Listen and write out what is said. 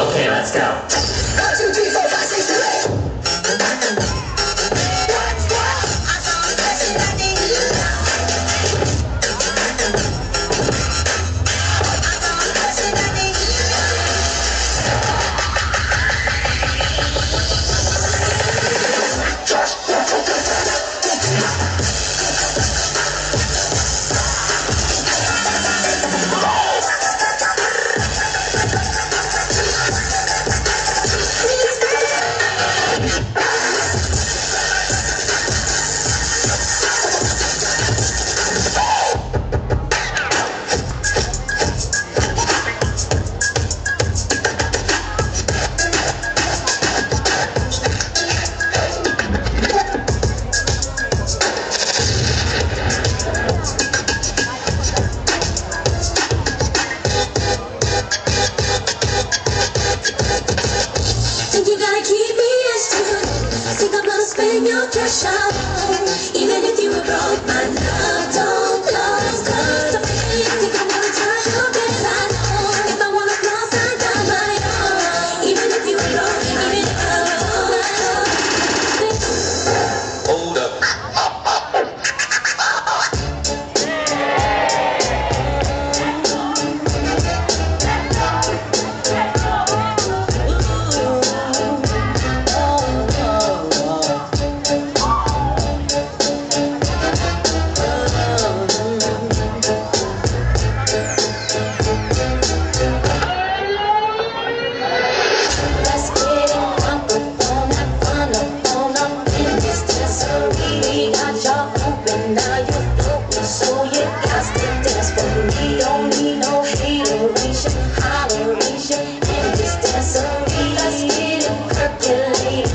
Okay, let's go. even if you were broke, my love. Believe.